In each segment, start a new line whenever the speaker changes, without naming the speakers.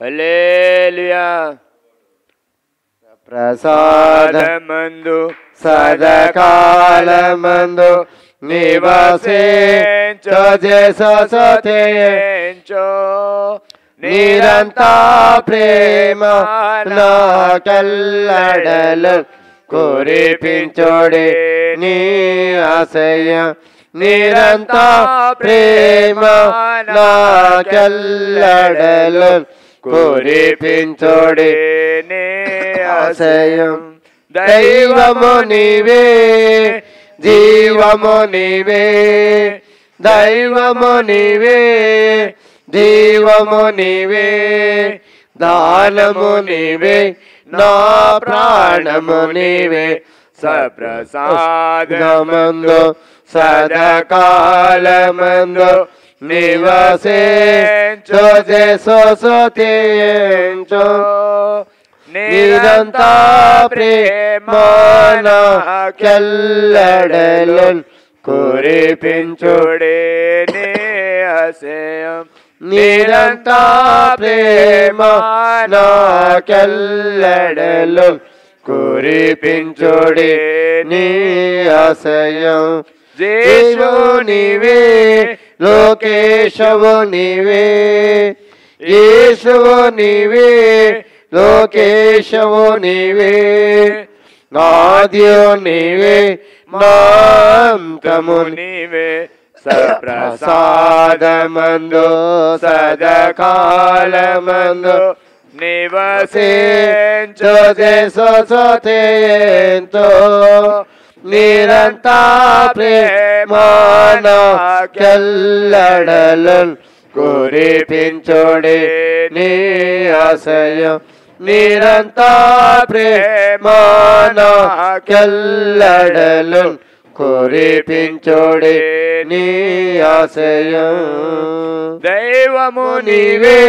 హల్లెలూయా
ప్రసాద
మందు
సదకాలమందు నివసించో
చేసోచేయించో
నిరంతా ప్రేమ నా కల్లడలు కురిపించోడి నీ ఆశయ నిరంతా ప్రేమ నా కల్లడలు కురిపించోడి
నీ
ఆశయం దైవము నీవే జీవము నీవే దైవము నీవే జీవము నీవే దానము నీవే నా ప్రాణము నీవే సప్రసాదమందు సదకాలమందు నివసించో చేసోచేయించో నిరంత ప్రేమాన కెల్లడలు కురిపించుడే
నీ
నిరంత ప్రేమాన ప్రేమ కెల్లడలు ಕುರಿ ಪಿಂಚೋಡಿ ನೀ ಆಸಯಂ ದೇಶೋ ನೀವೇ, ಲೋಕೇಶವ ನೀವೇ ಯೇಸುವೋ ನೀವೇ, ಲೋಕೇಶವ ನೀವೇ ನಾದ್ಯೋ ನೀವೇ,
ಮಾಂತಮು
ನೀವೇ ಸಪ್ರಸಾದಮಂದು ಸದಕಾಲಮಂದು చేసోచేయంతో నిరంతా ప్రేమాన కెల్లడలు కురిపించోడే నీ ఆశయం నిరంతా ప్రేమాన కెల్లడలు కురిపించోడే నీ ఆశయం
దైవము
నీవే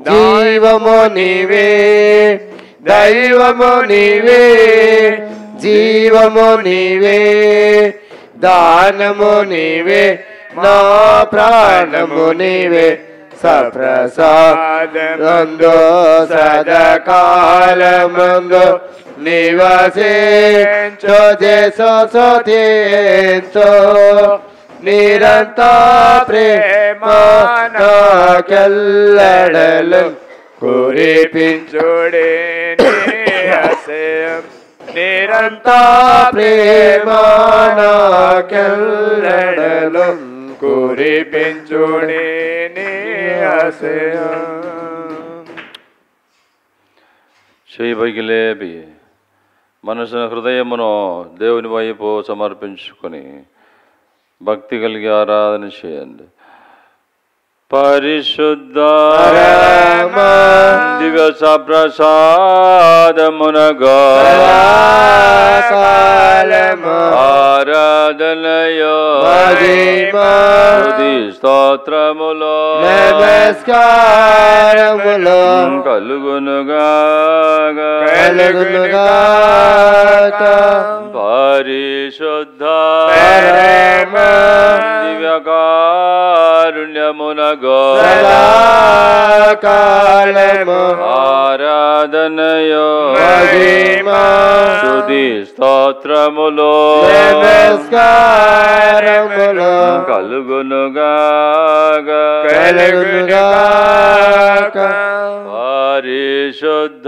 జీవము నీవే దైవము నీవే జీవము నీవే దానము నీవే నా ప్రాణము నీవే సప్రసాదందు సదకాలమందు నివసించో చేసోచేంతో నిరంతా ప్రేమాన కెల్లడలు కురిపించుడే
చూడే నీ
నిరంతా ప్రేమాన కెల్లడలు
కురిపించుడే
చేయబగిలేబి మనసు హృదయమును దేవుని వైపు సమర్పించుకొని ഭക്തി
കൽകി
ആരാധന
ചെയ്യണ്ട്
പരിശുദ്ധ ദിവസ
പ്രസാദമുനക
ആരാധനയോ
സ്തോത്രമുലോ
നമസ്കാരമുലോ
കലുകുനുകാ
കലുകുനുകാ
പരിശുദ്ധ
ദിവ്യകാരുണ്യമുനഗോ
സദാകാലമു
ആരാധനയോ സ്തുതി
സ്തോത്രമുലോ
നമസ്കാരമുലോ
കലുകുനുഗാക
കലുകുനുഗാക
പരിശുദ്ധ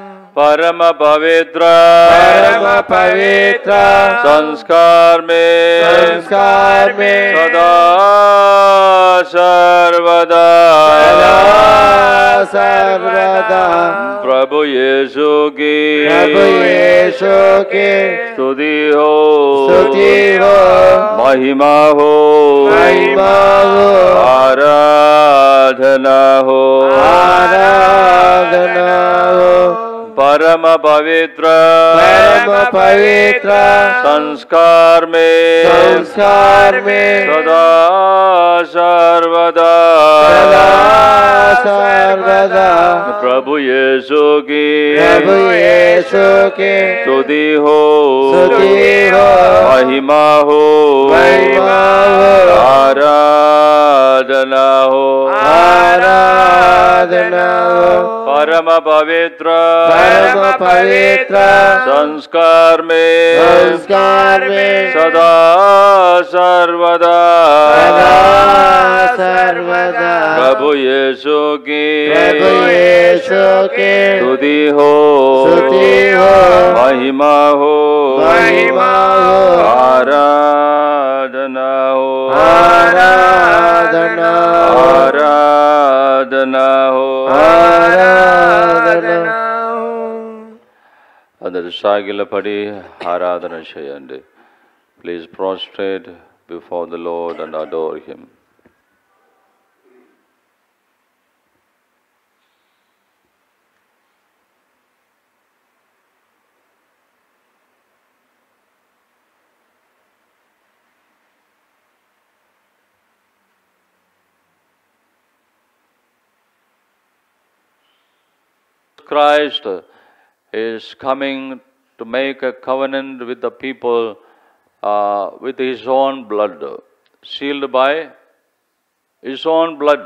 परम पवित्र।
परम पवित्र।
संस्कार में
संस्कार में
सदा सर्वदा
सर्वदा।
प्रभु यीशु की।
प्रभु यीशु की।
स्तुति हो।
स्तुति हो।
महिमा हो।
महिमा हो।
आराधना हो।
आराधना हो।
परम पवित्र
परम पवित्र
संस्कार में
संस्कार में
सदा सर्वदा।
सदा सर्वदा।
प्रभु यीशु की।
प्रभु यीशु के।
स्तुति हो।
स्तुति हो।
महिमा हो।
महिमा हो।
आराधना हो।
आराधना हो।
परम पवित्र
परम पवित्र
संस्कार में
संस्कार में
सदा सर्वदा।
सदा सर्वदा।
प्रभु यीशु की।
प्रभु यीशु के।
स्तुति हो।
स्तुति हो।
महिमा हो।
महिमा हो।
आराधना हो।
आराधना हो।
आराधना हो।
And
the Shagila Padi Haradhana Shayandi. Please prostrate before the Lord and adore Him. Christ is coming to make a covenant with the people uh, with his own blood, sealed by his own blood.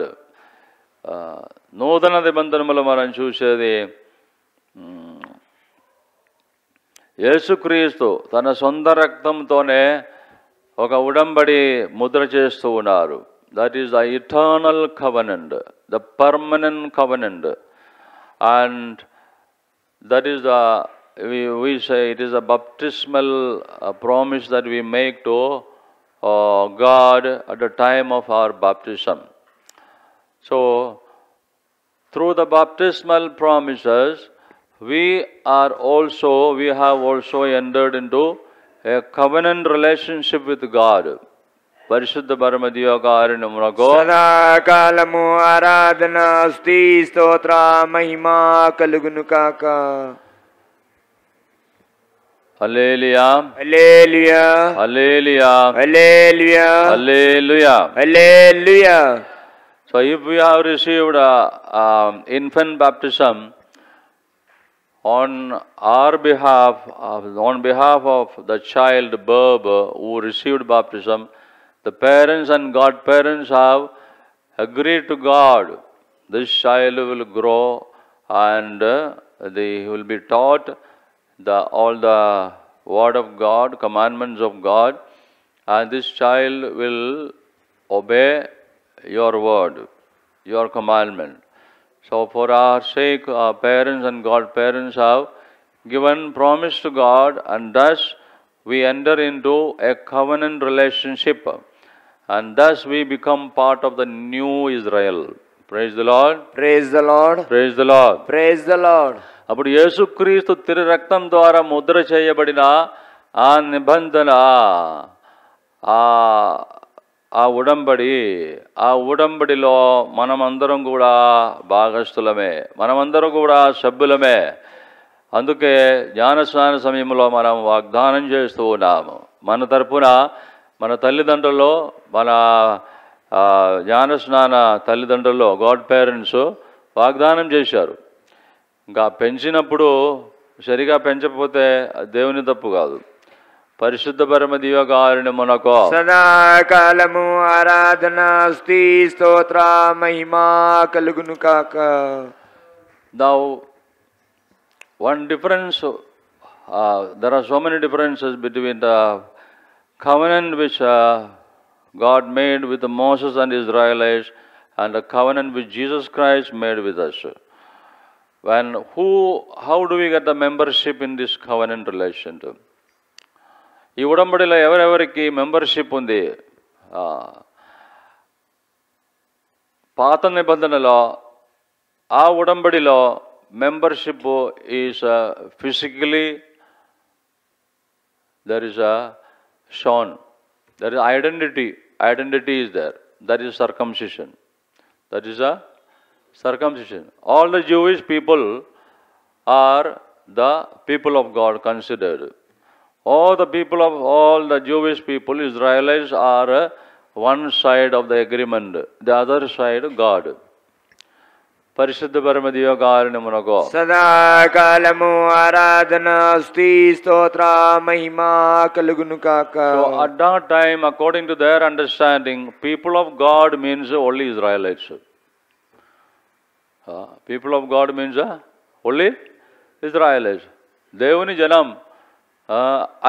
నూతన నిబంధనములు మనం చూసేది యేసుక్రీస్తు తన సొంత రక్తంతోనే ఒక ఉడంబడి ముద్ర చేస్తూ ఉన్నారు that is the eternal covenant the permanent covenant and that is the we, we say it is a baptismal uh, promise that we make to uh, God at the time of our baptism. So, through the baptismal promises, we are also we have also entered into a covenant relationship with God. പരിശുദ്ധ പരമദിയോഗാരുണമുണകോ
സദാകാലമു ആരാധന സ്തുതി സ്തോത്ര മഹിമ കലുകുന്നു കാക്ക
hallelujah
hallelujah
hallelujah
hallelujah
hallelujah
hallelujah
So if we have received uh, uh, infant baptism on our behalf, uh, on behalf of the child Burb who received baptism, the parents and godparents have agreed to God. This child will grow and uh, they will be taught the all the word of God, commandments of God, and this child will obey your word, your commandment. So, for our sake, our parents and godparents have given promise to God, and thus we enter into a covenant relationship, and thus we become part of the new Israel. Praise the Lord.
Praise the Lord
Praise the Lord.
Praise the Lord
అప్పుడు యేసుక్రీస్తు తిరు రక్తం ద్వారా ముద్ర చేయబడిన ఆ నిబంధన ఆ ఆ ఉడంబడి ఆ ఉడంబడిలో మనమందరం కూడా భాగస్థులమే మనమందరం కూడా సభ్యులమే అందుకే జ్ఞానస్నాన సమయంలో మనం వాగ్దానం చేస్తూ ఉన్నాము మన తరపున మన తల్లిదండ్రుల్లో మన జ్ఞానస్నాన తల్లిదండ్రుల్లో గాడ్ పేరెంట్స్ వాగ్దానం చేశారు. ఇంకా పెంచినప్పుడు సరిగా పెంచకపోతే దేవుని తప్పు కాదు. పరిశుద్ధ పరమ దివ్యకారుణ్యమునకు
సదాకాలము ఆరాధన స్తుతి స్తోత్ర మహిమా కలుగును కాక.
One difference, uh, there are so many differences between the covenant which uh, God made with Moses and Israelites and the covenant which Jesus Christ made with us. When who, how do we get the membership in this covenant relationship? ఈ ఉడంబడిలో ఎవరెవరికి membership ఉంది ఆ, పాత నిబంధనలో ఆ ఉడంబడిలో membership is physically there is a shown. There is identity. Identity is there. That is circumcision. That is a circumcision. All the Jewish people are the people of God considered. All the people of all the Jewish people, Israelites, are one side of the agreement, the other side, God. పరిశుద్ధ పరమదివగారిని మునకు
సదాకాలము ఆరాధన స్తి స్తోత్ర మహిమా కలుగును కాక.
At that time according to their understanding people of God means only Israelites people of God means only Israelites దేవుని జనం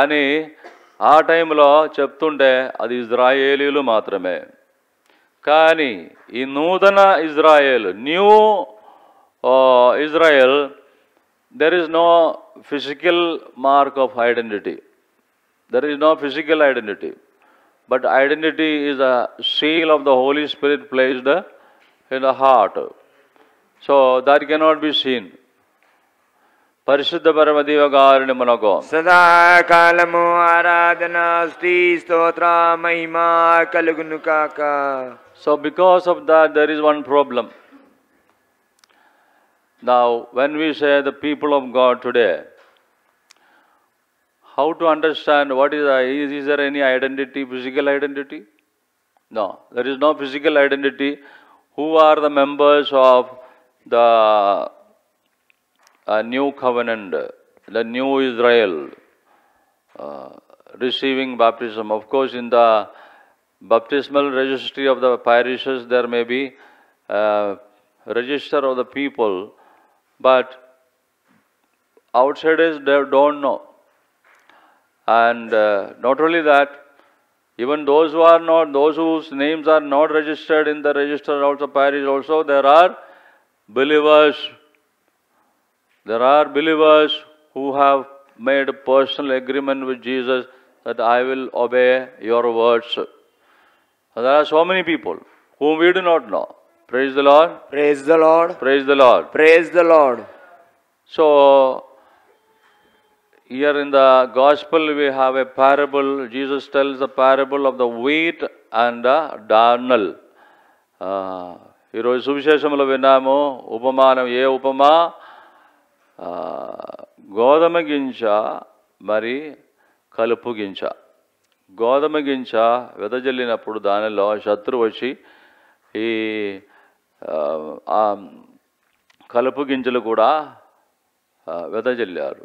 అని ఆ టైంలో చెప్తుంటే అది ఇజ్రాయేలీలు మాత్రమే. కానీ ఈ నూతన Israel new Israel there is no physical mark of identity there is no physical identity but identity is a seal of the Holy Spirit placed in the heart so that cannot be seen పరిశుద్ధ పరమదేవ గారిని మనకు.
సదాకాలము ఆరాధన స్త్రీ స్తోత్ర మహిమ కలుగును కాక.
So because of that, there is one problem. Now, when we say the people of God today, how to understand what is, is, is there any identity, physical identity? No, there is no physical identity. Who are the members of the uh, new covenant, the new Israel, uh, receiving baptism? Of course, in the baptismal registry of the parishes, there may be uh, register of the people, but outsiders they don't know. And uh, not only that, even those who are not, those whose names are not registered in the register of the parish also, there are believers. There are believers who have made a personal agreement with Jesus that I will obey your words. So there are so many people whom we do not know. Praise the Lord.
Praise the Lord
Praise the Lord.
Praise the Lord
So, here in the gospel we have a parable. Jesus tells the parable of the wheat and the darnel. Ah, ఈరోజు సువిశేషంలో విన్నాము ఉపమానం ఏ ఉపమా గోధుమ గింజ మరి కలుపు గింజ గోధుమ గింజ వెదజల్లినప్పుడు దానిలో శత్రువు వచ్చి ఈ కలుపు గింజలు కూడా వెదజల్లారు.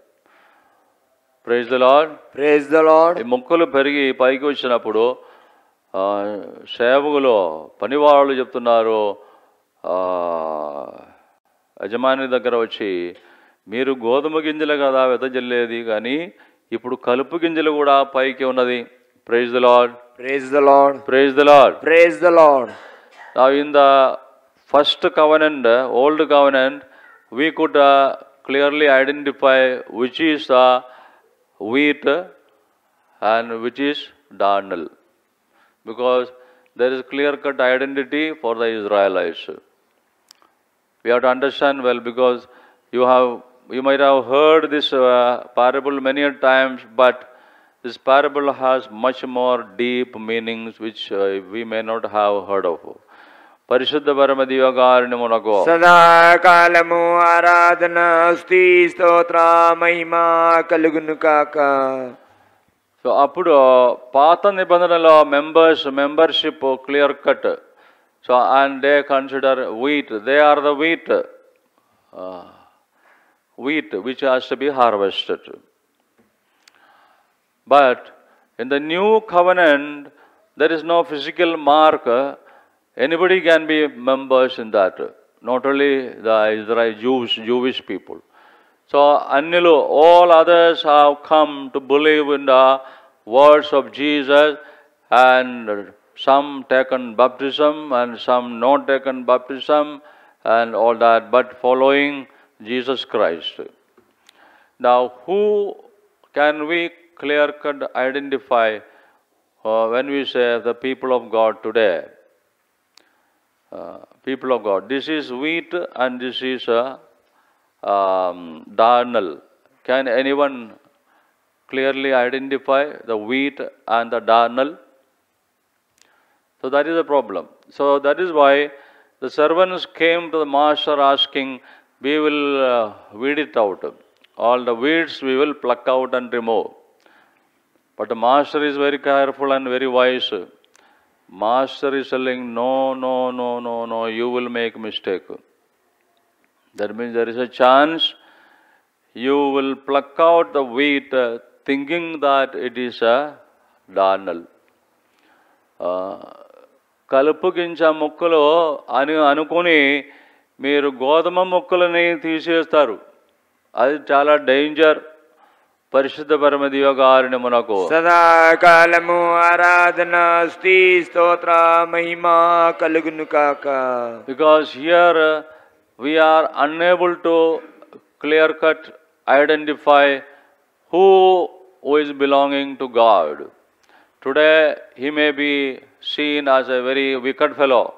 Praise the Lord
praise the Lord
ఈ మొక్కలు పెరిగి పైకి వచ్చినప్పుడు సేవకులు పనివాళ్ళు చెప్తున్నారు యజమాని దగ్గర వచ్చి మీరు గోధుమ గింజలు కదా వెదజల్లేది కానీ ఇప్పుడు కలుపు గింజలు కూడా పైకి ఉన్నది. Praise the Lord.
Praise the Lord.
Praise the Lord.
Praise the Lord.
Now, in the first covenant, old covenant, we could uh, clearly identify which is the wheat and which is darnel. Because there is clear cut identity for the Israelites. We have to understand well because you have you might have heard this uh, parable many times, but this parable has much more deep meanings which uh, we may not have heard of. పరిశుద్ధ పరమ దివకారుణ్యమునకు
సదాకాలము ఆరాధన స్తుతి స్తోత్ర మహిమా కలుగును కాక
so అప్పుడు పాత నిబంధనలో members membership clear cut so and they consider wheat they are the wheat wheat which has to be harvested. But in the new covenant, there is no physical mark. Anybody can be members in that, not only the Israel Jews, Jewish people. So, Annilu, all others have come to believe in the words of Jesus, and some taken baptism, and some not taken baptism, and all that, but following Jesus Christ. Now, who can we clear cut identify uh, when we say the people of God today? Uh, people of God. This is wheat and this is uh, um, darnel. Can anyone clearly identify the wheat and the darnel? So that is a problem. So that is why the servants came to the master asking, We will uh, weed it out. all the weeds we will pluck out and remove. But the master is very careful and very wise. Master is telling, no, no, no, no, no, you will make mistake. That means there is a chance you will pluck out the wheat uh, thinking that it is a darnel. ఆ, కలుపు గింజ మొక్కలు అని అనుకుని మీరు గోధుమ మొక్కలని తీసేస్తారు అది చాలా డేంజర్ പരിശുദ്ധ പരമദിയോഗാരുണ്യമുനക്കോ
സദാകാലമു ആരാധന സ്തുതി സ്തോത്ര മഹിമ കലുകുന്നു കാക്ക
because here we are unable to clear cut identify who is belonging to God. Today, he may be seen as a very wicked fellow.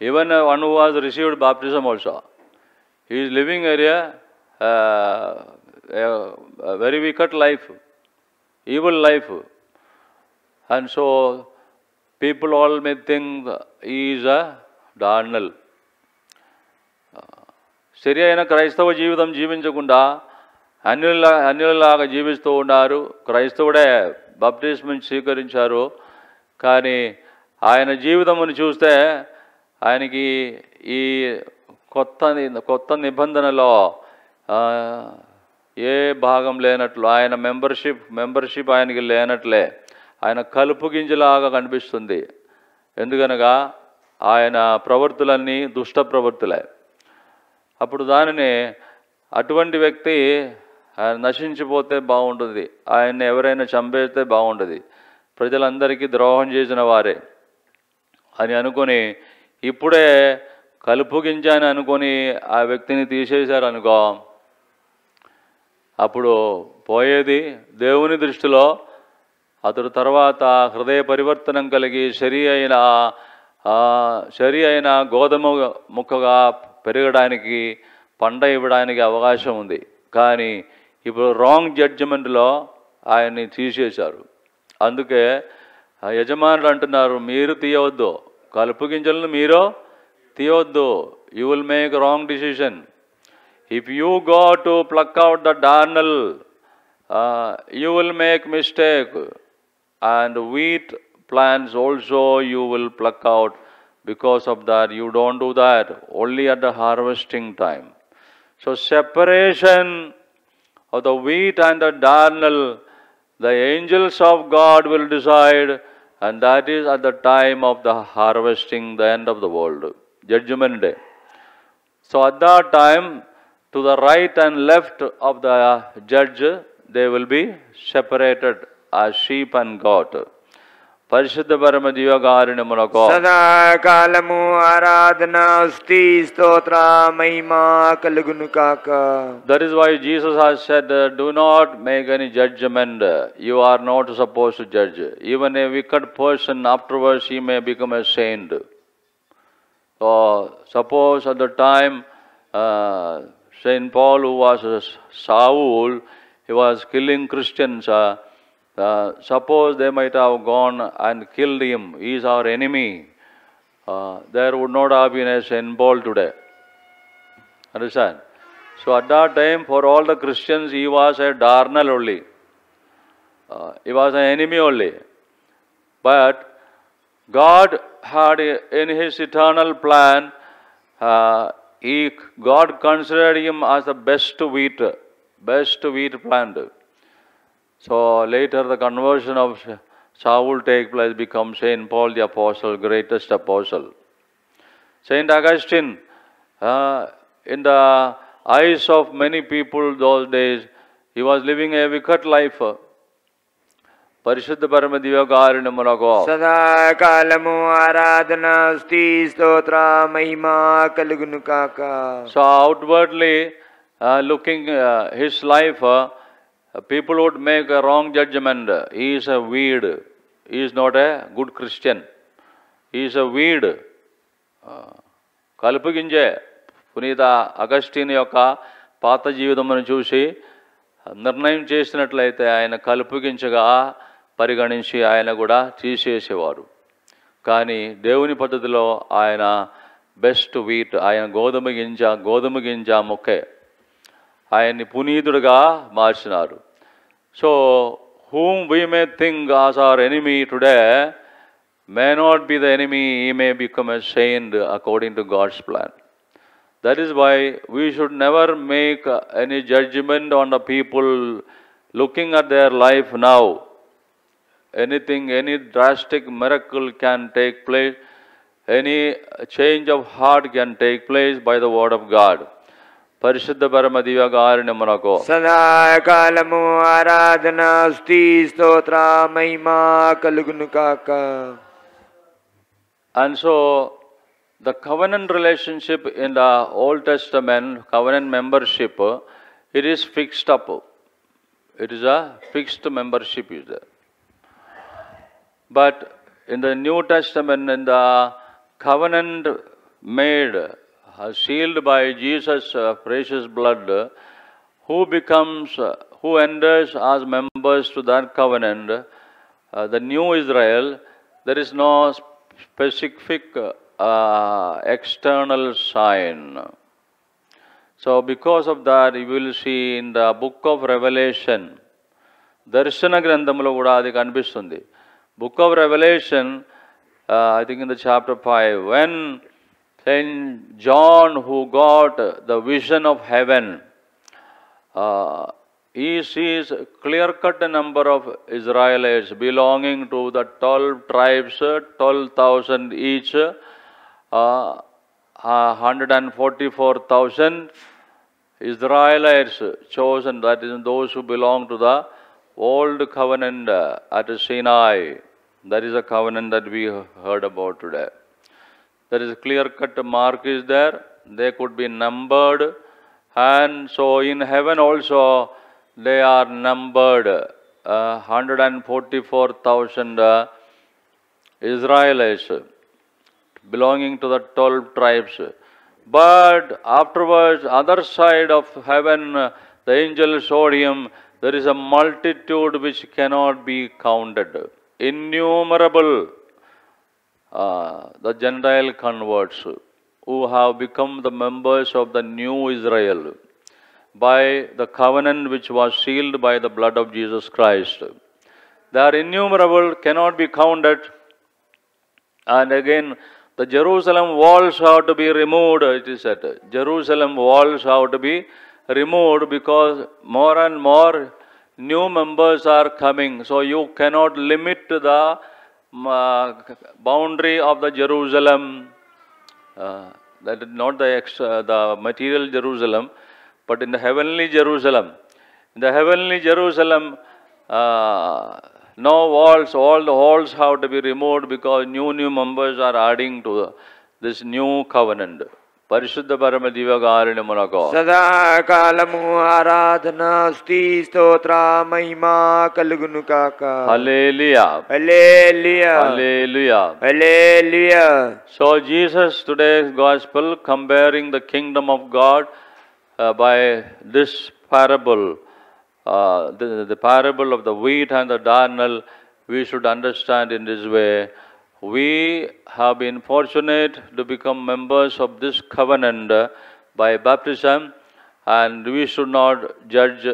Even uh, one who has received baptism also. He is living area, uh, a, a very wicked life, evil life. And so people all may think he is a సరి అయిన క్రైస్తవ జీవితం జీవించకుండా అన్యుల అన్యులలాగా జీవిస్తూ ఉన్నారు. క్రైస్తవుడే బప్టిస్మెంట్ స్వీకరించారు. కానీ ఆయన జీవితమును చూస్తే ఆయనకి ఈ కొత్త కొత్త నిబంధనలో ఏ భాగం లేనట్లు ఆయన మెంబర్షిప్ మెంబర్షిప్ ఆయనకి లేనట్లే. ఆయన కలుపు గింజలాగా కనిపిస్తుంది. ఎందుకనగా ఆయన ప్రవృత్తులన్నీ దుష్ట ప్రవృత్తులే అప్పుడు దానిని అటువంటి వ్యక్తి ఆయన నశించిపోతే బాగుంటుంది. ఆయన్ని ఎవరైనా చంపేస్తే బాగుంటుంది. ప్రజలందరికీ ద్రోహం చేసిన వారే అని అనుకొని ఇప్పుడే కలుపు గింజ అని అనుకొని ఆ వ్యక్తిని తీసేశారనుకో అప్పుడు పోయేది దేవుని దృష్టిలో. అతడు తర్వాత హృదయ పరివర్తనం కలిగి సరి అయిన సరి అయిన గోధుమ ముక్కగా పెరగడానికి పంట ఇవ్వడానికి అవకాశం ఉంది. కానీ ఇప్పుడు రాంగ్ జడ్జిమెంట్లో ఆయన్ని తీసేశారు. అందుకే యజమానులు అంటున్నారు మీరు తీయవద్దు. కలుపు గింజలను మీరు తీయవద్దు. You will make wrong decision if you go to pluck out the darnel, uh, you will make mistake. And wheat plants also you will pluck out. Because of that, you don't do that. Only at the harvesting time. So separation of the wheat and the darnel, the angels of God will decide, and that is at the time of the harvesting, the end of the world, judgment day. So at that time, to the right and left of the judge, they will be separated as sheep and goat. పరిశుద్ధ పరమ దివ్యకారుణ్యమునకు
సదాకాలము ఆరాధన స్థి స్తోత్ర మహిమా కలుగును కాక
That is why Jesus has said, uh, Do not make any judgment. You are not supposed to judge. Even a wicked person, afterwards, he may become a saint. So, suppose at the time uh, Saint Paul, who was Saul, he was killing Christians. Uh, uh, suppose they might have gone and killed him. He is our enemy. Uh, there would not have been a Saint Paul today. Understand? So at that time, for all the Christians, he was a darnel only. Uh, he was an enemy only. But God had in His eternal plan, uh, he, God considered him as the best wheat, best wheat plant. So later, the conversion of Saul take place, becomes Saint Paul the Apostle, greatest apostle. Saint Augustine, uh, in the eyes of many people those days, he was living a wicked life. పరిశుద్ధ పరమ దివ్యకారుని మునకు.
సదాకాలము ఆరాధన స్త్రీ స్తోత్ర మహిమా కలుగును కాక.
So outwardly looking his life people would make wrong judgement is a weed is not a good Christian is a weed కల్పగించే పునీత అగస్టిన్ యొక్క పాత జీవితమును చూసి నిర్ణయం చేసినట్లయితే ఆయన కల్పగించగా పరిగణించి ఆయన కూడా తీసేసేవారు కానీ దేవుని పద్ధతిలో ఆయన బెస్ట్ వీట్ ఆయన గోధుమ గింజ గోధుమ గింజ మొక్కే ఆయన్ని పునీతుడుగా మార్చినారు so whom we may think as our enemy today may not be the enemy ఈ may become a saint according to God's plan That is why we should never make uh, any judgment on the people looking at their life now. anything, any drastic miracle can take place, any change of heart can take place by the word of God.
പരിശുദ്ധ പരമദിവകാരുണ്യമനക്കോ സദാകാലമു ആരാധന
And so the covenant relationship in the Old Testament, covenant membership, it is fixed up. It is a fixed membership is there. But in the New Testament, in the covenant made, uh, sealed by Jesus' uh, precious blood, uh, who becomes, uh, who enters as members to that covenant, uh, the new Israel, there is no specific uh, external sign. So, because of that, you will see in the book of Revelation, దర్శన గ్రంథంలో కూడా అది కనిపిస్తుంది book of Revelation, uh, I think in the chapter 5, when Saint John, who got the vision of heaven, uh, he sees clear-cut number of Israelites belonging to the 12 tribes, 12,000 each, uh, 144,000 Israelites chosen, that is those who belong to the old covenant uh, at Sinai. That is a covenant that we heard about today. There is a clear-cut mark is there. They could be numbered. And so in heaven also, they are numbered. Uh, 144,000 uh, Israelites belonging to the 12 tribes. But afterwards, other side of heaven, the angel showed him there is a multitude which cannot be counted. Innumerable uh, the Gentile converts who have become the members of the new Israel by the covenant which was sealed by the blood of Jesus Christ. They are innumerable, cannot be counted. And again, the Jerusalem walls have to be removed, it is said. Jerusalem walls have to be removed because more and more new members are coming. So you cannot limit the uh, boundary of the Jerusalem. Uh, that is not the, uh, the material Jerusalem, but in the heavenly Jerusalem. In the heavenly Jerusalem, uh, no walls, all the walls have to be removed because new, new members are adding to this new covenant. పరిశుద్ధ పరమ దివ్యగారుణ్యమునకు
సదాకాలము ఆరాధన స్తుతి స్తోత్ర మహిమా కలుగును కాక
హల్లెలూయా
హల్లెలూయా
హల్లెలూయా
హల్లెలూయా
So Jesus today's gospel comparing the kingdom of God uh, by this parable, uh, the, the parable of the wheat and the darnel, we should understand in this way. we have been fortunate to become members of this covenant by baptism, and we should not judge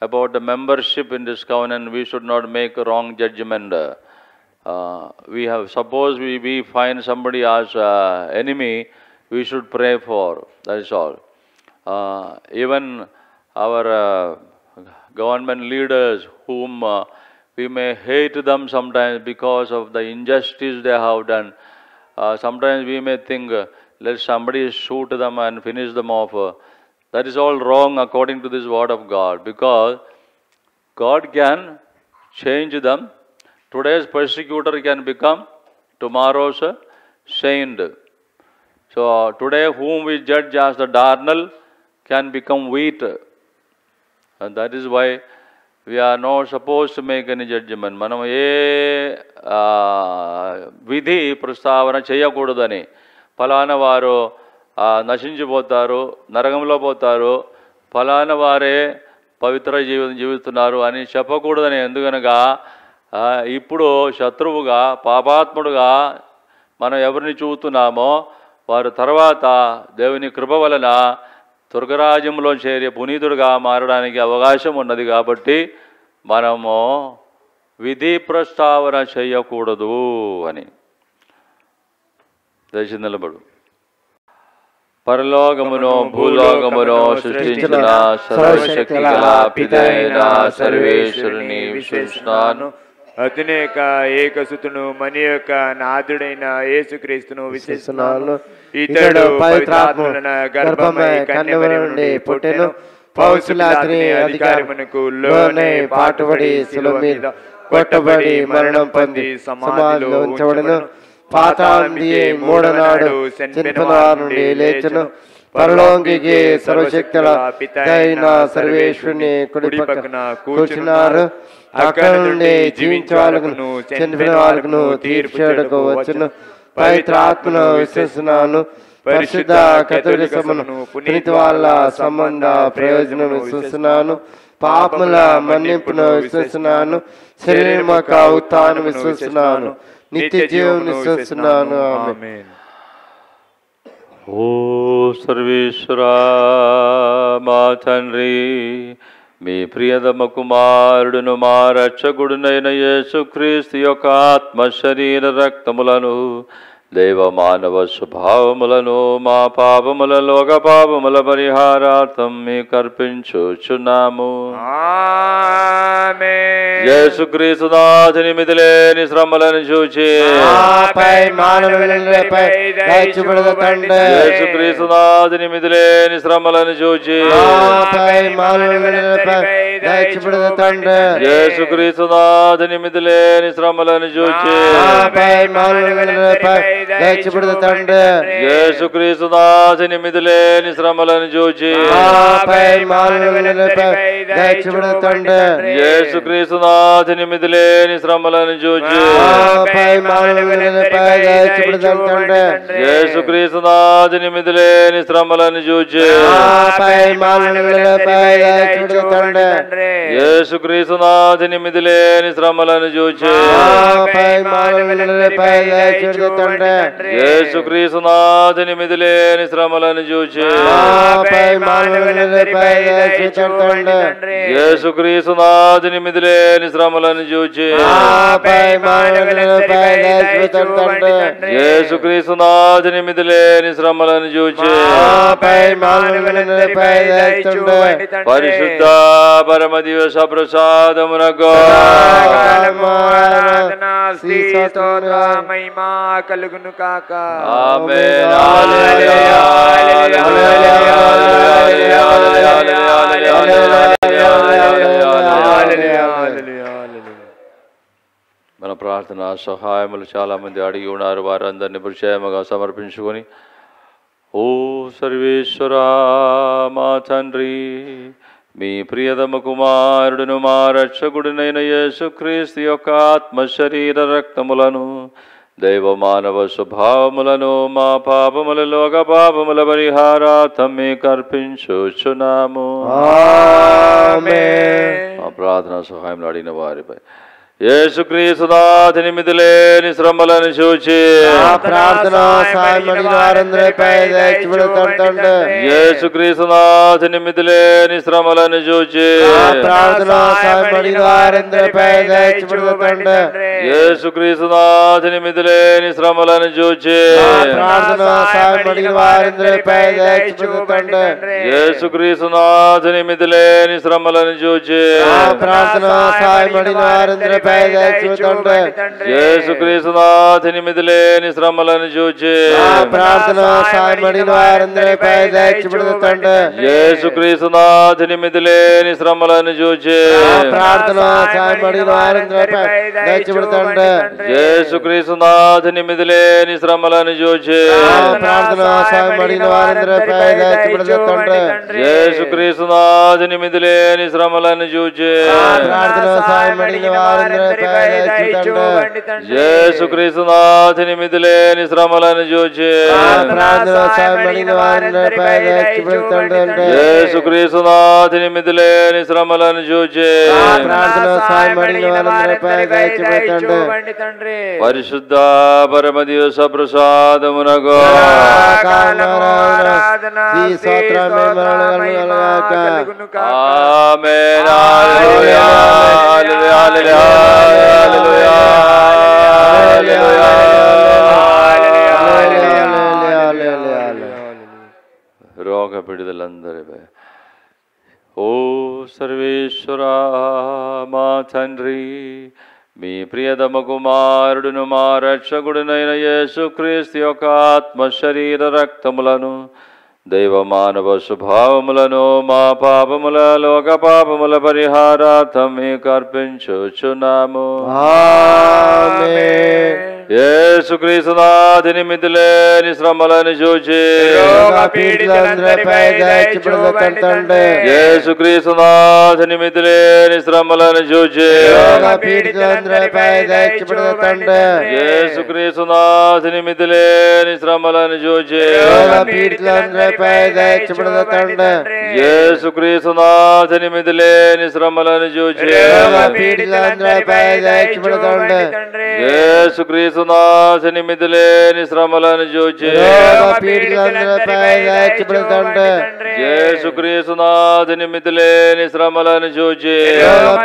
about the membership in this covenant. We should not make a wrong judgment. Uh, we have suppose we, we find somebody as uh, enemy, we should pray for. That is all. Uh, even our uh, government leaders, whom uh, we may hate them sometimes because of the injustice they have done. Uh, sometimes we may think, uh, let somebody shoot them and finish them off. Uh, that is all wrong according to this word of God because God can change them. Today's persecutor can become tomorrow's saint. So today, whom we judge as the darnel can become wheat. And that is why we are not supposed to make any judgment. మనం ఏ ఆ, విధి ప్రస్తావన చేయకూడదని ఫలానా వారు ఆ, నశించిపోతారు నరకంలో పోతారు ఫలానా వారే పవిత్ర జీవితం జీవిస్తున్నారు అని చెప్పకూడదని ఎందుకనగా ఆ, ఇప్పుడు శత్రువుగా పాపాత్ముడుగా మనం ఎవరిని చూస్తున్నామో వారు తర్వాత దేవుని కృప వలన స్వర్గరాజ్యంలో చేరి పునీతుడిగా మారడానికి అవకాశం ఉన్నది కాబట్టి మనము విధి ప్రస్తావన చేయకూడదు అని. దయచేసి నిలబడు. పరలోకమును భూలోకమును సృష్టించిన సర్వశక్తి గల పితైన సర్వేశ్వరుని
అతనేక ఏకసుతును మన యొక్క నాథుడైన యేసుక్రీస్తును విశ్వసిస్తున్నాను ఇతడు పవిత్రాత్మన గర్భమై నుండి పుట్టెను. పౌసులాతిని అధికారమునకు లోనే పాటుబడి శిలువ మీద కొట్టబడి మరణం పొంది సమాధిలో ఉంచబడను. మూడనాడు చనిపోయిన వారి నుండి లేచును. పరలోకికి సర్వశక్తుల పితైన సర్వేశ్వరుని కుడి పక్కన కూర్చున్నారు. అక్కడ నుండి జీవించే వాళ్ళకును చనిపోయిన వాళ్ళకును తీర్చేటకు వచ్చును. విశ్వసిస్తున్నాను. పరిశుద్ధ పునీతి వాళ్ళ సంబంధ ప్రయోజనం విశ్వసిస్తున్నాను. పాపముల మన్నింపును విశ్వసిస్తున్నాను. శరీరం యొక్క ఉత్థానం విశ్వసిస్తున్నాను. నిత్య జీవం విశ్వసిస్తున్నాను. ఆమేన్.
ఓ సర్వేశ్వరా మా తండ్రి మీ ప్రియతమ కుమారుడును మా రక్షకుడునైన యేసుక్రీస్తు యొక్క ఆత్మ శరీర రక్తములను దైవ మానవ స్వభావములను మా పాపముల లోక పాపముల పరిహారార్థం మీకు అర్పించుచున్నాము
ఆమేన్
యేసుక్రీస్తు నాథుని మిదిలేని శ్రమలను చూచి
ఆపై మానవులపై దయచూపుడు తండ్రి
యేసుక్రీస్తు నాథుని మిదిలేని శ్రమలను చూచి
ఆపై మానవులపై దయచూపుడు తండ్రి
యేసుక్రీస్తు నాథుని మిదిలేని శ్రమలను చూచి
దయచూపుడు తండ్రి
యేసుక్రీస్తు నాథుని మిదిలేని శ్రమలను చూచి
దయచూపుడు తండ్రి
యేసుక్రీస్తు నాథుని మిదిలేని శ్రమలను చూచి
దయచూపుడు తండ్రి
యేసుక్రీస్తు నాథుని మిదిలేని శ్రమలను చూచి యేసుక్రీస్తు నాథుని మిదిలేని శ్రమలను చూచి
దయచూపుడు తండ్రి
యేసుక్రీస్తు నాథుని మిదిలేని శ్రమలను చూచి.
ఆపై మానవులపై దయచూపుడు తండ్రి
యేసుక్రీస్తు నాథుని మిదిలేని శ్రమలను చూచి.
ఆపై మానవులపై దయచూపుడు తండ్రి
యేసుక్రీస్తు నాథుని మిదిలేని శ్రమలను చూచి. పరిశుద్ధ పరమ దివస ప్రసాదమునకు
మహిమా కలుగును కాక
ఆమేన్.
హల్లెలూయా.
హల్లెలూయా. మన ప్రార్థన సహాయములు చాలా మంది అడిగి ఉన్నారు వారందరినీ పరిచయముగా సమర్పించుకొని ఓ సర్వేశ్వరా మా తండ్రి మీ ప్రియతమ కుమారుడును మా రక్షకుడునైన యేసుక్రీస్తు యొక్క ఆత్మ శరీర రక్తములను దైవ మానవ స్వభావములను మా పాపముల లోక పాపముల పరిహారార్థం మీకు అర్పించుచున్నాము
ఆమేన్
మా ప్రార్థన సహాయం అడిగిన వారిపై యేసుక్రీస్తునాథుని మిదిలేని శ్రమలను చూచి
ఆ ప్రార్థన సాయం అడిగిన వారందరిపై దయచూపుడు తండ్రి
యేసుక్రీస్తునాథుని మిదిలేని శ్రమలను చూచి
ఆ ప్రార్థన సాయం అడిగిన వారందరిపై దయచూపుడు తండ్రి
యేసుక్రీస్తునాథుని మిదిలేని శ్రమలను చూచి
ఆ ప్రార్థన సాయం అడిగిన వారందరిపై దయచూపుడు తండ్రి
యేసుక్రీస్తునాథుని మిదిలేని శ్రమలను చూచి
ప్రార్థన సాయం అడిగిన వారందరిపై దయచూపుడు తండ్రి
యేసుక్రీస్తునాథుని మిదిలేని శ్రమలను చూచి
ఆ ప్రార్థన సాయం అడిగిన వారందరిపై దయచూపుడు తండ్రి
యేసుక్రీస్తునాథుని మిదిలేని శ్రమలను చూచి
ఆ ప్రార్థన సాయం అడిగిన వారందరిపై దయచూపుడు తండ్రి
యేసుక్రీస్తునాథుని మిదిలేని శ్రమలను చూచి
ఆ ప్రార్థన సాయం అడిగిన వారందరిపై దయచూపుడు తండ్రి
యేసుక్రీస్తునాథుని మిదిలేని శ్రమలను చూచి
ఆ ప్రార్థన సాయం అడిగిన പരിശുദ്ധ പരമ ദിവസ പ്രസാദമുനകോ
ആമേനാ Hallelujah. Hallelujah. చూచి
ప్రార్థన సాయపడిన వారందరిపై దయచూపండి తండ్రి
పరిశుద్ధ పరమ దివస ప్రసాదమునగో
ఈ స్తోత్రం మహిమలుగాక.
ఆమేన్ హల్లెలూయా హల్లెలూయా హల్లెలూయా హల్లెలూయా రోగ విడుదలందరిపై ఓ సర్వేశ్వరా మా తండ్రి మీ ప్రియతమ కుమారుడును మా రక్షకుడునైన యేసుక్రీస్తు యొక్క ఆత్మ శరీర రక్తములను దైవ మానవ స్వభావములను మా పాపముల లోక పాపముల పరిహారార్థం మీకు అర్పించుచున్నాము యేసుక్రీస్తునాథుని మిదిలేని శ్రమలను చూచి
పీడితులందరిపై దయచూపండి తండ్రి
యేసుక్రీస్తునాథుని మిదిలేని శ్రమలను చూచి
పీడితులందరిపై దయచూపండి తండ్రి
యేసుక్రీస్తునాథుని మిదిలేని శ్రమలను చూచి
పీడితులందరిపై దయచూపండి తండ్రి
యేసుక్రీస్తునాథుని మిదిలేని శ్రమలను చూచి
పీడితులందరిపై దయచూపండి తండ్రి
యేసుక్రీస్తునాథుని మిదిలేని శ్రమలను చూచి
పీడితులందరిపై దయచూపండి తండ్రి
యేసుక్రీస్తునాథుని మిదిలేని శ్రమలను చూచి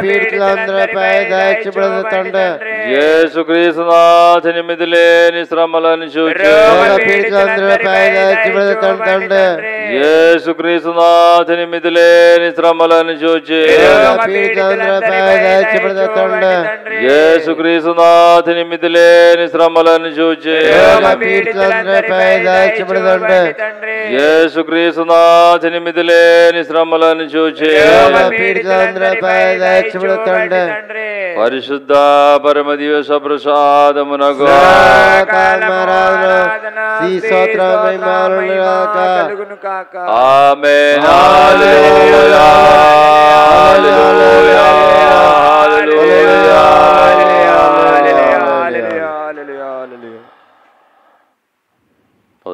పీడితులందరిపై దయచూపండి తండ్రి
యేసుక్రీస్తునాథుని మిదిలేని శ్రమలను చూచి
పీడితులందరిపై దయచూపండి తండ్రి
యేసుక్రీస్తునాథుని మిదిలేని శ్రమలను చూచి
పీడితులందరిపై దయచూపండి
మిదిలేని శ్రమలను చూచి. యేసుక్రీస్తునాథుని మిదిలేని శ్రమలను చూచి. పరిశుద్ధ పరమ దివస ప్రసాదమునకు
ఈ స్తోత్రం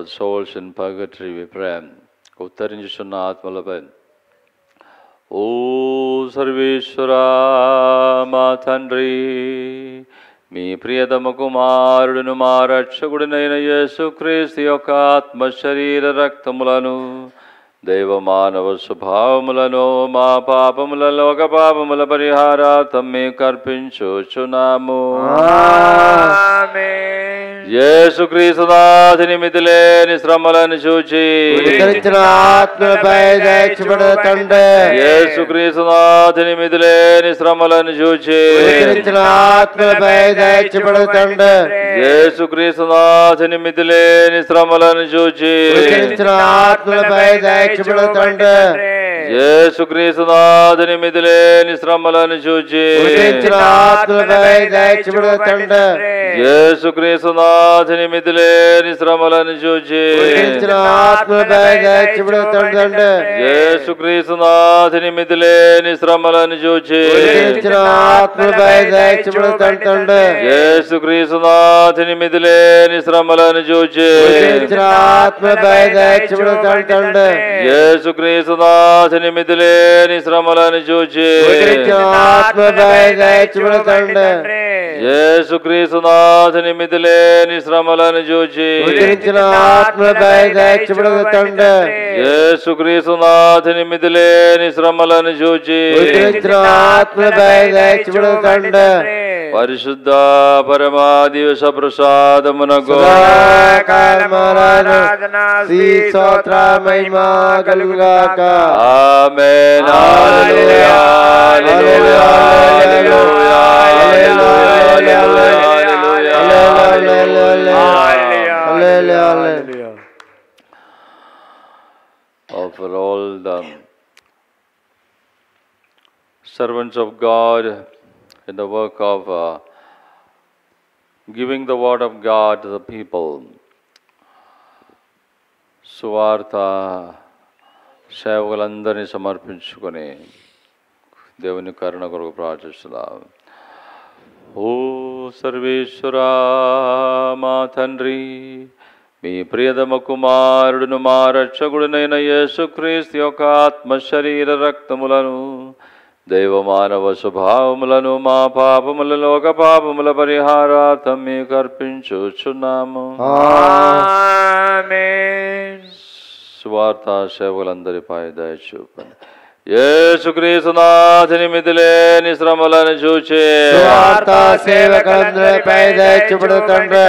souls in purgatory we pray. ఉత్తరించుచున్న ఆత్మలపై ఓ సర్వేశ్వరా మా తండ్రి మీ ప్రియతమ కుమారుడును మా రక్షకుడినైన యేసుక్రీస్తు యొక్క ఆత్మ శరీర రక్తములను దైవ మానవ స్వభావములను మా పాపముల లోక పాపముల పరిహారార్థం మీకు అర్పించుచున్నాము యేసుక్రీస్తునాథుని మితిలేని శ్రమలను చూచి
ఉద్ధరించిన ఆత్మలపై దయచూపండి తండ్రి.
యేసుక్రీస్తునాథుని మితిలేని శ్రమలను చూచి
ఉద్ధరించిన ఆత్మలపై దయచూపండి తండ్రి.
యేసుక్రీస్తునాథుని మితిలేని శ్రమలను చూచి
ఉద్ధరించిన ఆత్మలపై దయచూపండి తండ్రి.
యేసుక్రీస్తునాథుని మితిలేని శ్రమలను చూచి
ఉద్ధరించిన ఆత్మలపై దయచూపండి తండ్రి.
നാഥ നിമിതിലെ നിശ്രമലന് ചോദിച്ചിട്ടുണ്ട്
യേശു ക്രീസ്തു നാഥ നിമിതിലെ
നിശ്രമലന് ചോദിച്ചിട്ടുണ്ട് യേശു ക്രീസ്തു
നാഥ നിമിതിലെ നിശ്രമലന് ചോദിച്ചിട്ടുണ്ട്
യേശു ക്രീസ്തു നാഥ നിമിതിലെ
നിശ്രമലന് ചോദിച്ചിട്ടുണ്ട് യേശു ക്രീസ്തു
നാഥ നിമിതിലെ శ్రమలను చూచి
ఉద్ధరించిన ఆత్మలపై దయచూపండి తండ్రి
యేసుక్రీస్తునాథుని మితిలేని శ్రమలను చూచి
ఉద్ధరించిన ఆత్మలపై దయచూపండి తండ్రి
యేసుక్రీస్తునాథుని మితిలేని శ్రమలను చూచి
ఉద్ధరించిన ఆత్మలపై దయచూపండి తండ్రి
పరిశుద్ధ పరమా దివస ప్రసాదమునకు
శ్రీ స్తోత్ర మహిమ కలుగుగాక
ఆమేన్ హల్లెలూయా హల్లెలూయా హల్లెలూయా హల్లెలూయా హల్లెలూయా For all the servants of God in the work of uh, giving the word of God to the people. సువార్త సేవకులందరినీ సమర్పించుకొని దేవుని కరుణ కొరకు ప్రార్థిస్తున్నాం ఓ సర్వేశ్వరా మా తండ్రి మీ ప్రియతమ కుమారుడును మా రక్షకుడునైన యేసుక్రీస్తు యొక్క ఆత్మ శరీర రక్తములను దైవమానవ స్వభావములను మా పాపముల లోక పాపముల పరిహారార్థం మీకు అర్పించుచున్నాము. సువార్త సేవలందరిపై దయచూపండి యేసుక్రీస్తునాథుని మిదిలేని శ్రమలను చూచే
సేవకులందరిపై దయచూపుడు తండ్రి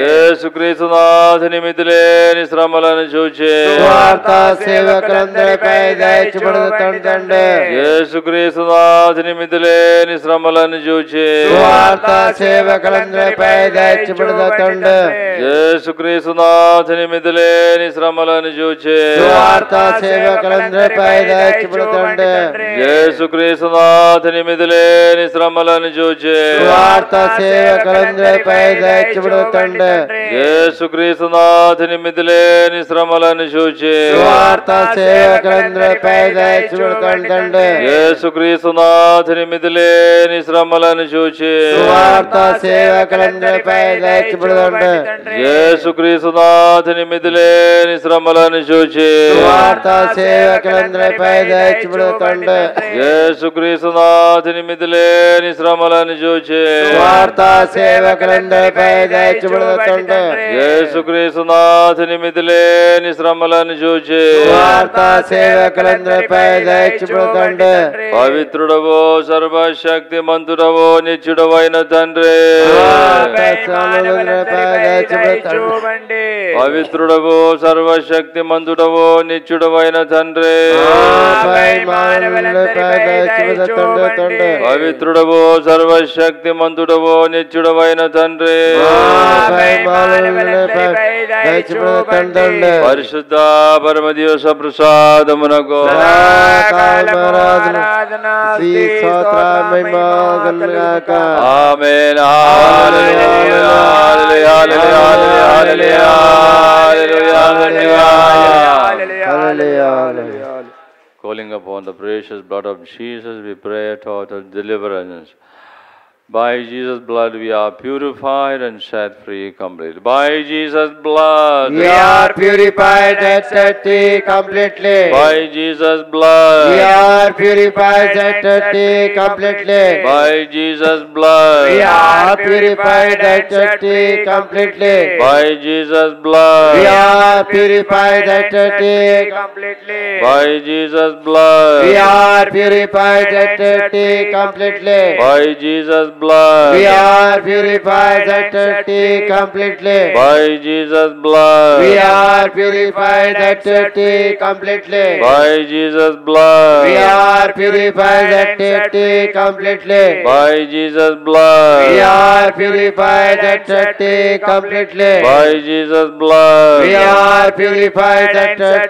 యేసుక్రీస్తునాథుని మిదిలేని శ్రమలను చూచే.
సేవకులందరిపై దయచూపుడు తండ్రి
యేసుక్రీస్తునాథుని మిదిలేని శ్రమలను చూచే.
సేవకులందరిపై దయచూపుడు తండ్రి
యేసుక్రీస్తునాథుని మిదిలేని శ్రమలను చూచే.
సేవకులందరిపై దయచూపుడు తండ్రి
యేసుక్రీస్తునాథుని మిదిలేని శ్రమలను చూచే
సువార్త సేవకులందరిపై దయచూపుడు తండ్రి.
యేసుక్రీస్తునాథుని మిదిలేని శ్రమలను చూచే
సువార్త సేవకులందరిపై దయచూపుడు తండ్రి.
యేసుక్రీస్తునాథుని మిదిలేని శ్రమలను చూచే
సువార్త సేవకులందరిపై దయచూపుడు తండ్రి.
యేసుక్రీస్తునాథుని మిదిలేని శ్రమలను చూచే
సువార్త సేవకులందరిపై దయచూపుడు
శ్రమలను చూచే
సేవకులందరిపై
శ్రమలను చూచే
సేవకులందరిపై దయచూపుడు తండ్రి
పవిత్రుడవో సర్వశక్తి మంతుడవో నిత్యుడవైన తండ్రి పవిత్రుడవో సర్వశక్తి మంతుడవో నిత్యుడవైన తండ్రి
పై మానవులపై దయచూపుడు తండ్రి తండ్రి
పవిత్రుడవో సర్వశక్తి మంతుడవో నిత్యుడవైన తండ్రి
పై మానవులపై దయచూపుడు తండ్రి
పరిశుద్ధ పరమదివస ప్రసాదమునకు
కాలమరాజును శ్రీ స్తోత్ర మహిమ కలుగాక
ఆమేన్ హల్లెలూయా Calling upon the precious blood of Jesus, we pray total deliverance. By Jesus' blood, we are purified and set free completely. By Jesus' blood,
We are purified and set free completely.
by Jesus' blood,
We are purified and set free completely.
by Jesus' blood,
We are purified and set free completely.
by Jesus' blood,
We are purified and set free.
completely.
by Jesus' blood,
We are purified and set free completely.
by Jesus' blood,
We are purified and set free. completely.
by Jesus' blood,
We are purified and set free. completely.
by Jesus' blood,
We are purified and set free. completely.
by Jesus' blood,
We are purified and set free completely.
by Jesus' blood,
We are purified and set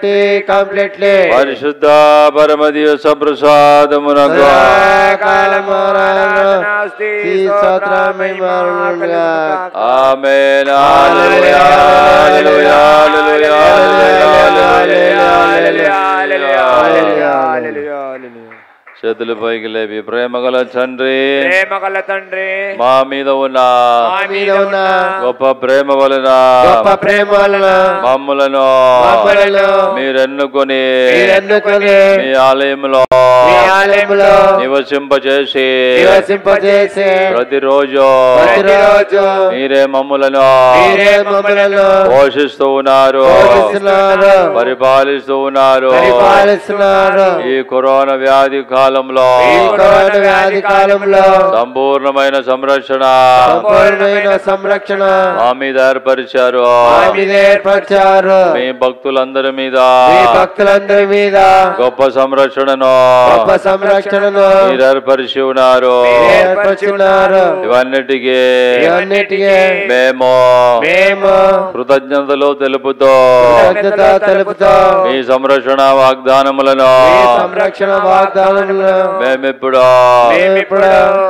Amen. Hallelujah. Hallelujah. Hallelujah. Hallelujah. Hallelujah. చేతులు పైకి లేపి ప్రేమగల తండ్రి
ప్రేమ గల తండ్రి
మా మీద ఉన్న
మా మీద ఉన్న
గొప్ప ప్రేమ వలన
గొప్ప ప్రేమ వలన
మమ్ములను మీరెన్నుకొని
మీరెన్నుకొని
మీ ఆలయంలో
మీ ఆలయంలో
నివసింపజేసి
నివసింపజేసే
ప్రతిరోజు
ప్రతిరోజు
మీరే మమ్ములను
మీరే మమ్మలను
పోషిస్తూ ఉన్నారు పరిపాలిస్తూ ఉన్నారు
పరిపాలిస్తున్నారు
ఈ కరోనా వ్యాధి కాలంలో.
కాలంలో.
సంపూర్ణమైన సంరక్షణ.
సంపూర్ణమైన సంరక్షణ.
మా మీద ఏర్పరిచారు
ఏర్పరిచారు.
మీ భక్తులందరి మీద.
మీ భక్తులందరి మీద.
గొప్ప సంరక్షణను.
గొప్ప సంరక్షణను.
మీరు ఏర్పరిచి ఉన్నారు.
ఏర్పరుచున్నారు
ఇవన్నిటికీ
ఇవన్నిటికీ
మేము
మేము
కృతజ్ఞతలు తెలుపుతూ.
కృతజ్ఞత తెలుపుతూ.
మీ సంరక్షణ వాగ్దానములను.
సంరక్షణ వాగ్దానములను.
మేమిప్పుడు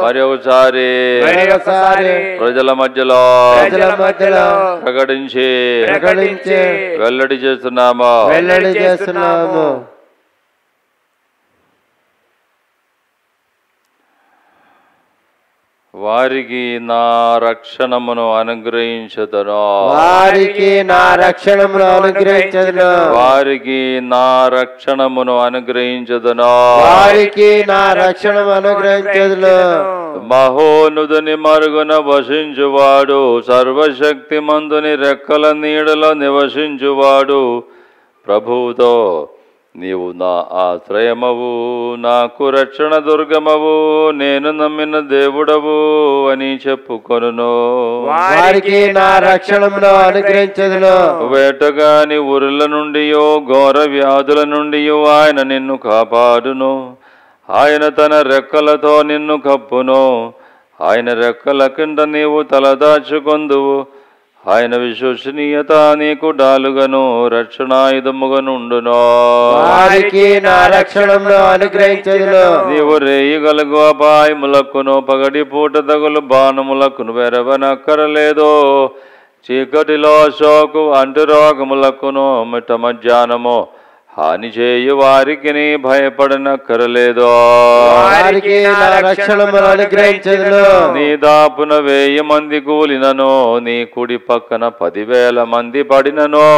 మరి ఒకసారి
మరొకసారి
ప్రజల మధ్యలో
ప్రజల మధ్యలో
ప్రకటించి
ప్రకటించి
వెల్లడి చేస్తున్నాము.
వెల్లడి చేస్తున్నాము.
వారికి నా రక్షణమును అనుగ్రహించదను
వారికి నా రక్షణమును అనుగ్రహించదును
వారికి నా రక్షణమును అనుగ్రహించదను
వారికి నా రక్షణము అనుగ్రహించదును
మహోనుదుని మరుగున వసించువాడు సర్వశక్తి మందుని రెక్కల నీడలో నివసించువాడు ప్రభువుతో నీవు నా ఆశ్రయమవు నాకు రక్షణ దుర్గమవు నేను నమ్మిన దేవుడవు అని చెప్పుకొనును.
వారికి నా రక్షణమును అనుగ్రహించదును.
వేటగాని ఉరుల నుండి ఘోర వ్యాధుల నుండి ఆయన నిన్ను కాపాడును. ఆయన తన రెక్కలతో నిన్ను కప్పును. ఆయన రెక్కల కింద నీవు తలదాచుకొందువు. ఆయన విశ్వసనీయత నీకు డాలుగను రక్షణాయుధముగనుండును.
వారికి నా
నీవు అపాయములకును పగటి పూట తగులు బాణములకును వెరవనక్కరలేదు. చీకటిలో శోకు అంటు రోగములకును మిట మధ్యాహ్నము హాని చేయు వారికి నీ భయపడనక్కరలేదు
వారికి నా
దాపున వెయ్యి మంది కూలినను నీ కుడి పక్కన పదివేల మంది పడినను.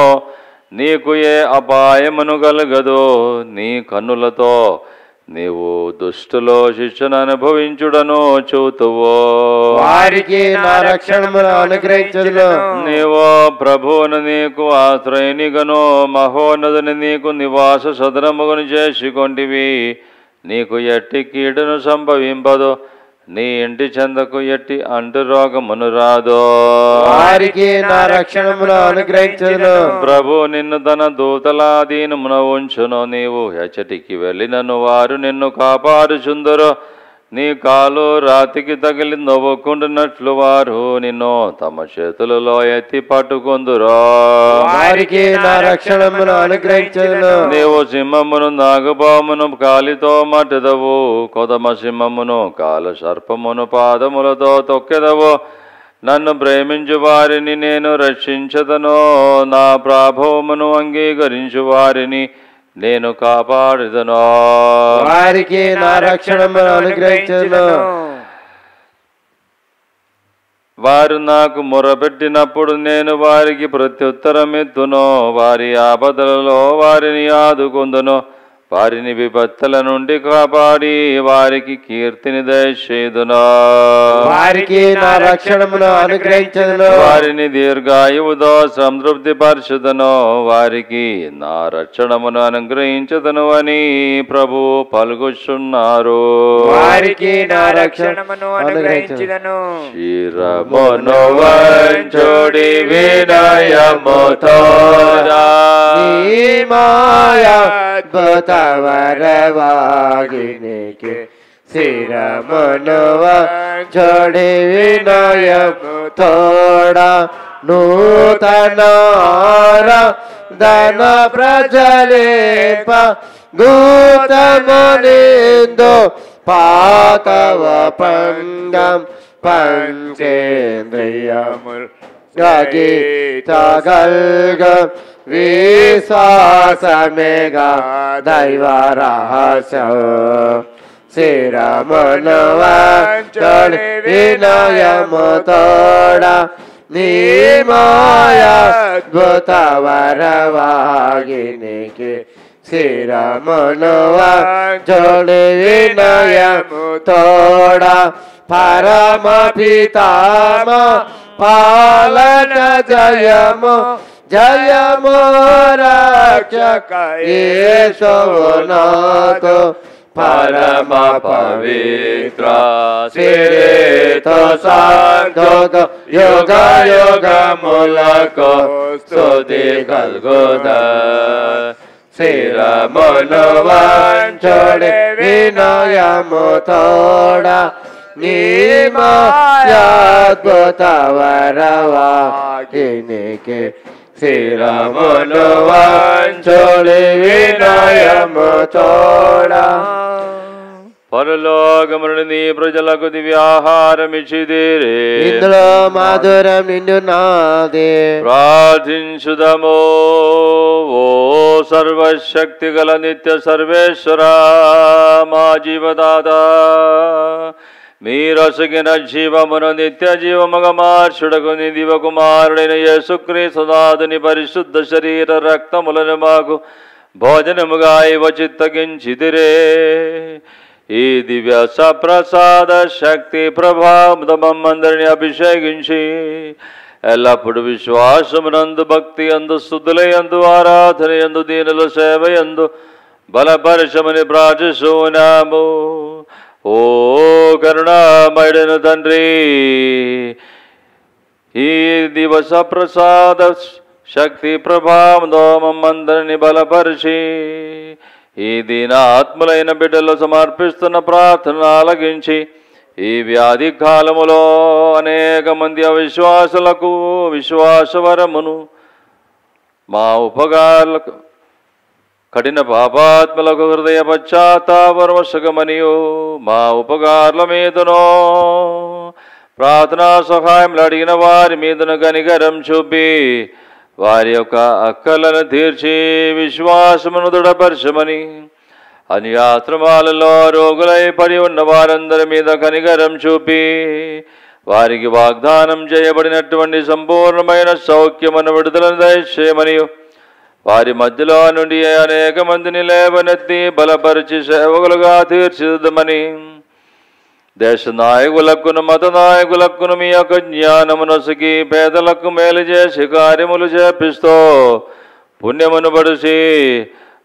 నీకు ఏ అపాయమును కలగదు నీ కన్నులతో నీవు దుష్టులో శిక్షను అనుభవించుడను చూతువో.
వారికి నా రక్షణమును అనుగ్రహించదును
నీవు ప్రభువును నీకు ఆశ్రయనిగను మహోన్నతుని నీకు నివాస సదనముగను చేసుకొంటివి. నీకు ఎట్టి కీడును సంభవింపదు. నీ ఇంటి చెందకు ఎట్టి అంటు రోగమును రాదో.
వారికి నా రక్షణమును అనుగ్రహించదును
ప్రభు నిన్ను తన దూతలాధీనమున ఉంచును. నీవు ఎచ్చటికి వెళ్ళినను వారు నిన్ను కాపాడుచుందరు. నీ కాలు రాతికి తగిలి నవ్వుకుంటున్నట్లు వారు నిన్ను తమ చేతులలో ఎత్తి పట్టుకుందురో.
వారికి నా రక్షణమును అనుగ్రహించదును.
నీవు సింహమును నాగపామును కాలితో మట్టెదవు. కొదమ సింహమును కాల సర్పమును పాదములతో తొక్కెదవు. నన్ను ప్రేమించు వారిని నేను రక్షించదను. నా ప్రాభవమును అంగీకరించు వారిని నేను కాపాడుదను.
వారికి నా రక్షణమును అనుగ్రహించదును
వారు నాకు మొరపెట్టినప్పుడు నేను వారికి ప్రత్యుత్తరం ఎత్తును వారి ఆపదలలో వారిని ఆదుకుందును. వారిని విపత్తుల నుండి కాపాడి వారికి కీర్తిని దయచేదును
వారికి నా రక్షణమును అనుగ్రహించదును.
వారిని దీర్ఘాయువుతో సంతృప్తి పరచుదను. వారికి నా రక్షణమును అనుగ్రహించదను అని ప్రభు పలుకుచున్నారు.
వారికి నా
రక్షణమును అనుగ్రహించిదను.
శిరమును వంచుడి వినయముతో
మాయా ವರವಾಗಿನಿಗೆ ಶಿರಮನವ ಜೋಡಿ ವಿನಯ ತೋಡ ನೂತನಾರ ದನ ಪ್ರಜಲೇಪ ನೂತಮನಿಂದು ಪಾತವ ಪಂಗಂ ಪಂಚೇಂದ್ರಿಯಮುಲ್ gagi tagalga visasamega daivarahasya श्रीरामनवाचल विनयमतोडा निमायाद्भुतवरवागिनिके श्रीरामनवाचल विनयमतोडा परमपितामा पालन जय जयमो जयमो रक्षक येशोनाथ परम पवित्र श्री तो साधो योग योग मूलक सुधि गलगोद श्रीर मनोवांचोड़े विनय थोड़ा। నీమాయాద్భుతవరవాకినికి శిరమును వంచుడి వినయము తోడ
పరలోకమును నీ ప్రజలకు దివ్యాహారమిచ్చిదిరే
ఇందులో మాధురం నిండు నాదే
ప్రార్థించుదము ఓ సర్వశక్తి గల నిత్య సర్వేశ్వర మా జీవదాత మీరొసగిన జీవమును నిత్య జీవముగా మార్చుడకు నీ దివకుమారుడైన యేసుక్రీస్తునాథుని పరిశుద్ధ శరీర రక్తములను మాకు భోజనముగా ఇవ చిత్తగించిదిరే ఈ దివ్య సప్రసాద శక్తి ప్రభావమందరిని అభిషేకించి ఎల్లప్పుడు విశ్వాసమునందు భక్తి అందు స్థుతులయందు ఆరాధన ఎందు దీనుల సేవ ఎందు బలపరచమని ప్రార్థిస్తున్నాము ఓ కరుణామయుడను తండ్రి ఈ దివస ప్రసాద శక్తి ప్రభావంతో మమ్మందరిని బలపరిచి ఈ దీన ఆత్మలైన బిడ్డలు సమర్పిస్తున్న ప్రార్థన ఆలగించి ఈ వ్యాధి కాలములో అనేక మంది అవిశ్వాసులకు విశ్వాసవరమును మా ఉపకారులకు కఠిన పాపాత్మలకు హృదయ పశ్చాత్తాపరమశకమనియు మా ఉపకారుల మీదనో ప్రార్థనా సహాయంలో అడిగిన వారి మీదను కనికరం చూపి వారి యొక్క అక్కలను తీర్చి విశ్వాసమును దృఢపరచమని అని ఆశ్రమాలలో రోగులై పడి ఉన్న వారందరి మీద కనికరం చూపి వారికి వాగ్దానం చేయబడినటువంటి సంపూర్ణమైన సౌఖ్యమును విడుదలను దయచేయమని వారి మధ్యలో నుండి అనేక మందిని లేవనెత్తి బలపరిచి సేవకులుగా తీర్చిదిద్దమని దేశ నాయకులకును మత నాయకులకును మీ యొక్క జ్ఞానమునొసగి పేదలకు మేలు చేసి కార్యములు చేపిస్తూ పుణ్యమును పడిచి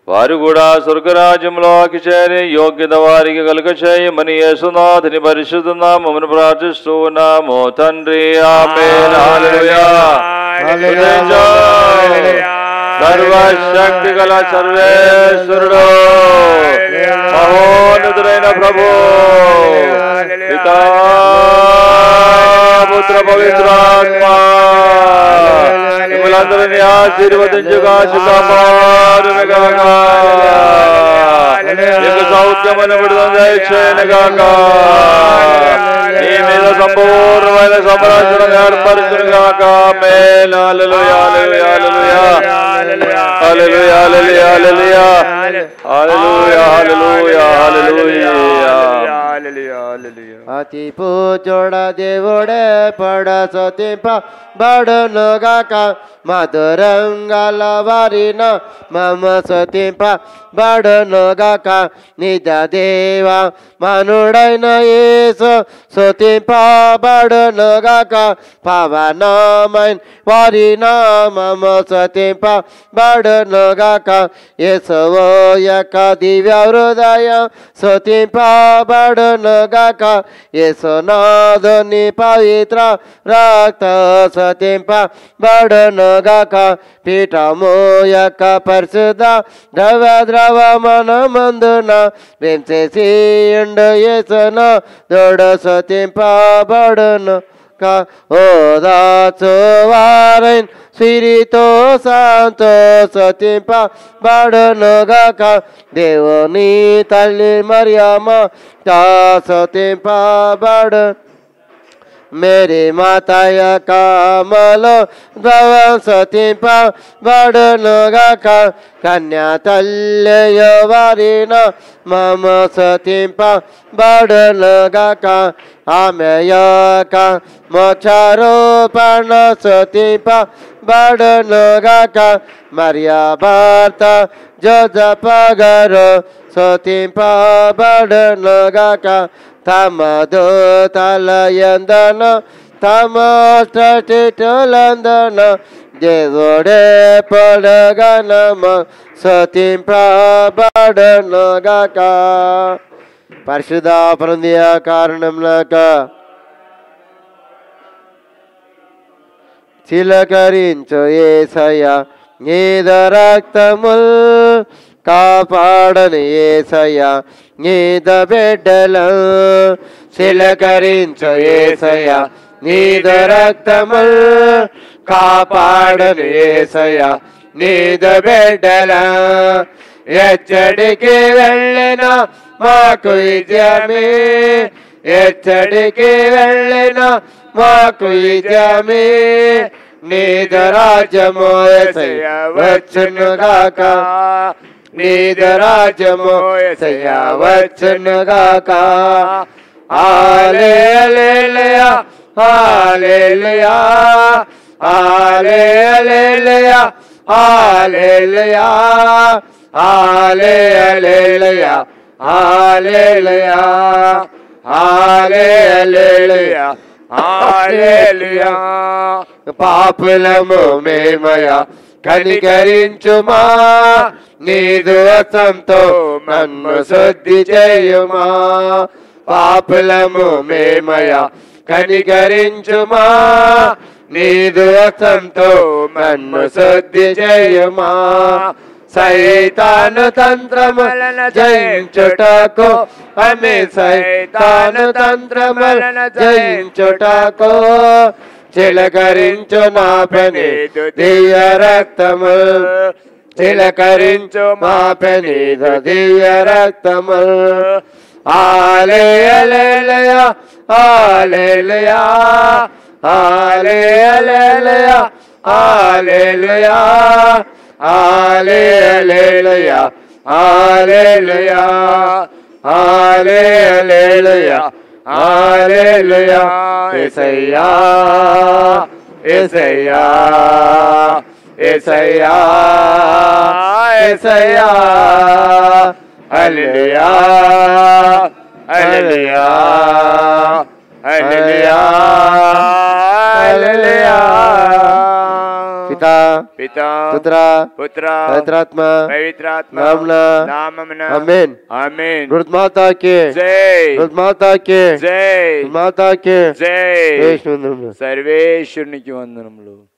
వారు కూడా స్వర్గరాజ్యంలోకి చేరి యోగ్యత వారికి కలుగ చేయమని యేసునాథుని పరిశుద్ధ నామమును ప్రార్థిస్తూ ఉన్నాము. తండ్రి ఆమె सर्वशक्तिकला सर्वेश्वरो महोनुद्रेन प्रभो। पिता पुत्र पवित्रात्मा आशीर्वदिंचुगा सुखा पार में गंगा సౌఖ్యమైన విడుదల దయచేయనుగాక మీ మీద సంపూర్ణమైన సమరాచరణ ఏర్పరచునుగాక మేలు హల్లెలూయా హల్లెలూయా హల్లెలూయా హల్లెలూయా హల్లెలూయా హల్లెలూయా
అతి పూజోడ దేవుడే పడ సతింప बड़ा मधुर लवारी न मम सती बड़ नगा निध देवा मनुड़ नती बड़ नगा पवन मैन वारी न मम सती पा बड़ नगा दिव्या हृदय सती पा बड़ नगा यशो नी पवित्र रक्त सो timpa varanaga ka pitamoya ka parsuda drava drava mana mandana vimse siyanda yesana doda satimpa varana ka oda tsuvarin Spirito Santo Satimpa Baranagaka Devani Tali Mariama Ta Satimpa Baranagaka मेरे माताया कामल भवसती पडनगाका कन्या तल्लय वारिण मम सती पडनगाका आमयका मोक्षारोपण सती पडनगाका मर्या वार्ता जप गर सती पडनगाका തമതു തലയന്തന ജോടെ ജയോടെ പടഗനമ സത്യം പ്രപടനഗക പരിശുദ്ധ പ്രതിയ കാരണം ചില ചിലകരിഞ്ചു ഏസയ നീത രക്തമുൽ కారణంలాక చిలకరించు ఏసయ నీద రక్తముల్ కాపాడని ఏసయ నీద బిడ్డల చిలకరించు ఏసయ నీద రక్తముల్ కాపాడని ఏసయ నీద బిడ్డల ఎచ్చడికి వెళ్ళిన మాకు విజయమే ఎచ్చడికి వెళ్ళిన మాకు విజయమే నీద రాజ్యము नीज राज मोय सया वचन गाका hallelujah hallelujah hallelujah hallelujah hallelujah hallelujah hallelujah hallelujah పాపులము మేమయా కనికరించుమా నీదు అసంతో నన్ను శుద్ధి చేయుమా? పాపులము మేమయా కనికరించుమా? నీదు అసంతో నన్ను శుద్ధి చేయుమా? సైతాను తంత్రములను జయించుటకు అమే సైతాను తంత్రములను జయించుటకు చిలకరించు నా పని దివ్య రక్తము. చిలకరించు మా పెనీదు దివ్య రక్తము ఆలేలయ ఆలేలయ ఆలేలయ ఆలేలయ ఆలేలయ ఆలేలయ ఆలేలయ ఆలేలయ ఏసయ్యా ఏసయ్యా ऐसया ऐसया हलिया हलिया पिता
पिता
पुत्र
पुत्रा
पवित्रात्मा
पवित्रात्मा
नामना
नामना।
आमीन।
आमीन।
रुद्र माता के
जय।
रुद्र माता के
जय।
माता के
जय।
सर्वेश्वर की
वंदनम लोग